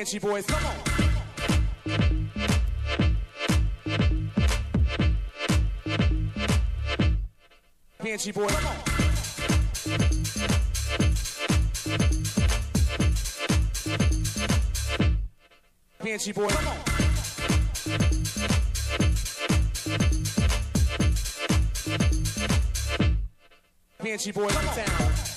Banshee boys. Come on. Banshee boys. Come on. Banshee boys. Come on. Banshee boys come on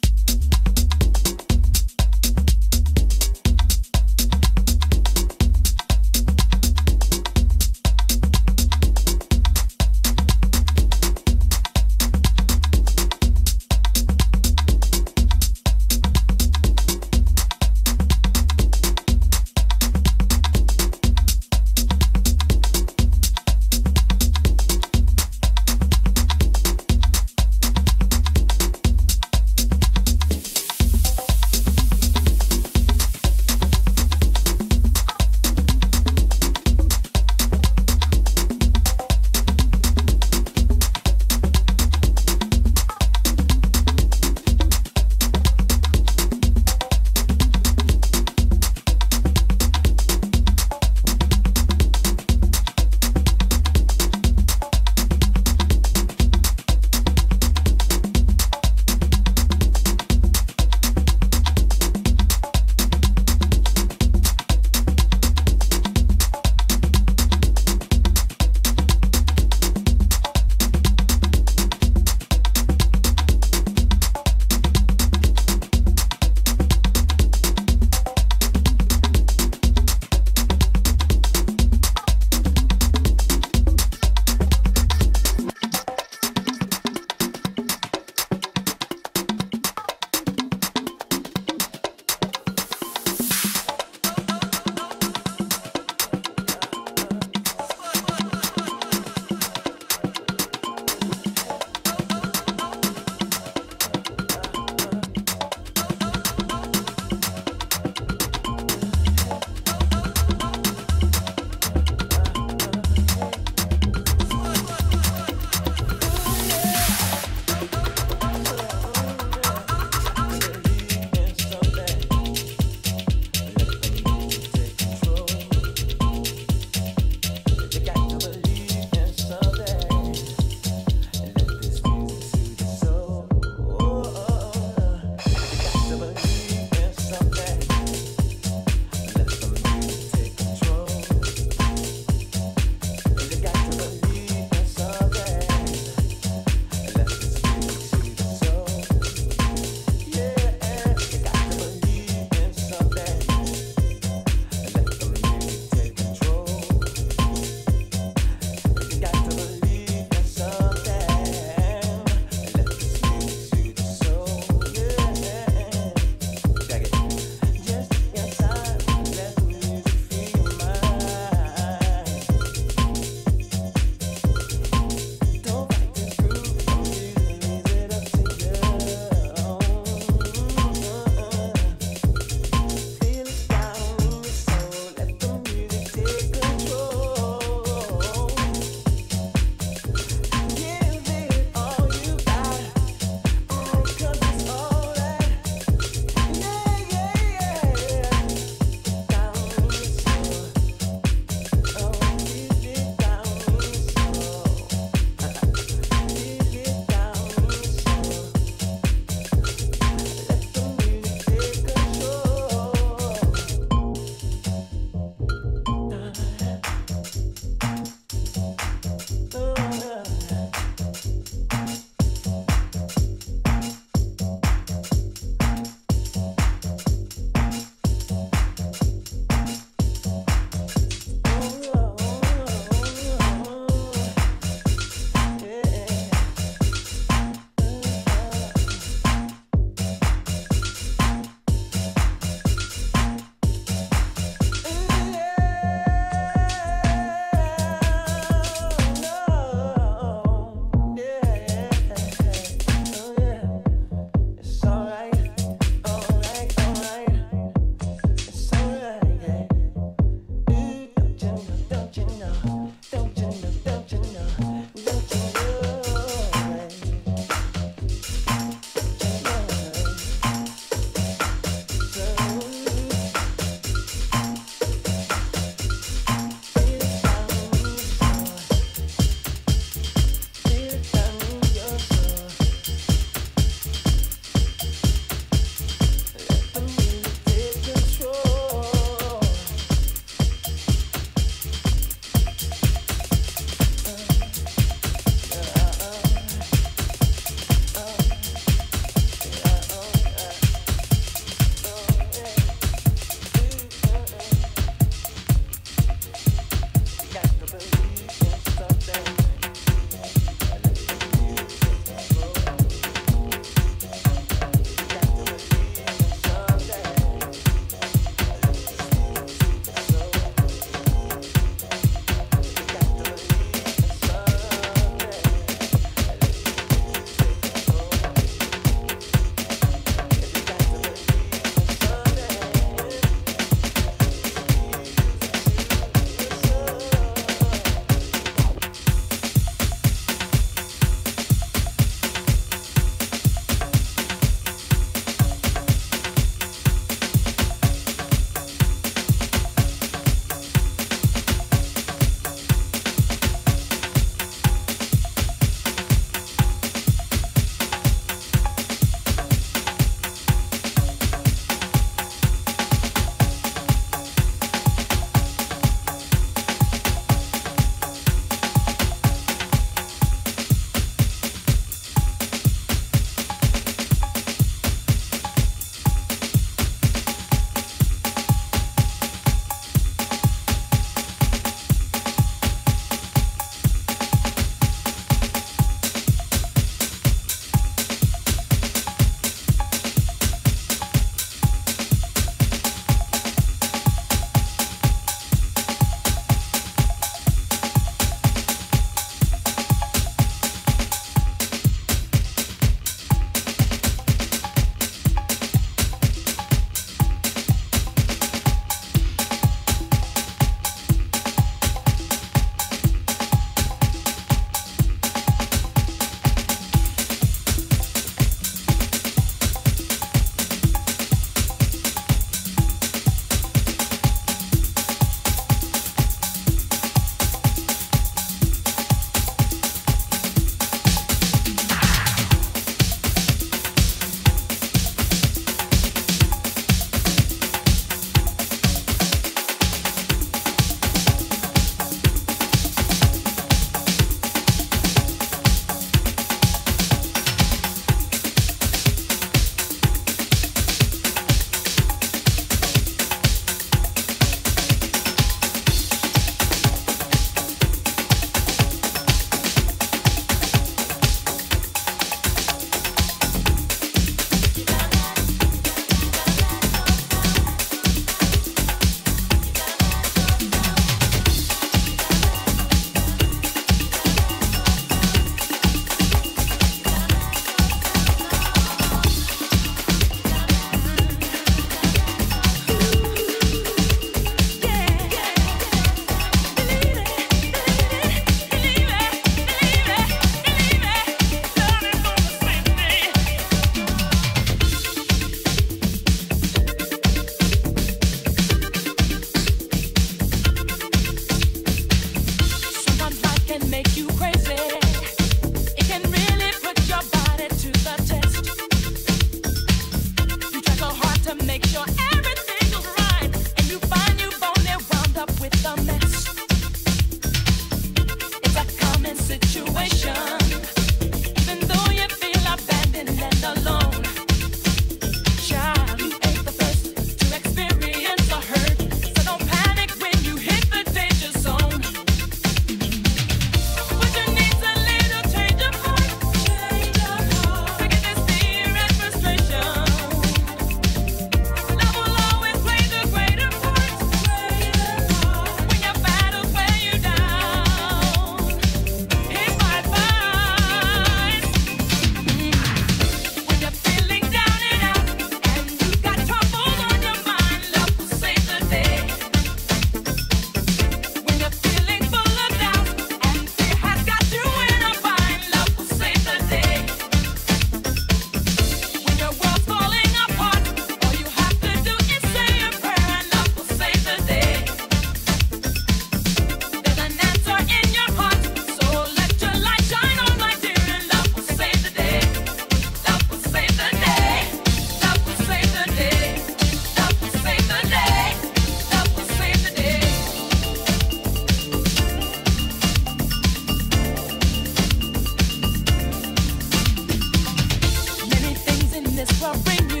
I'll bring you.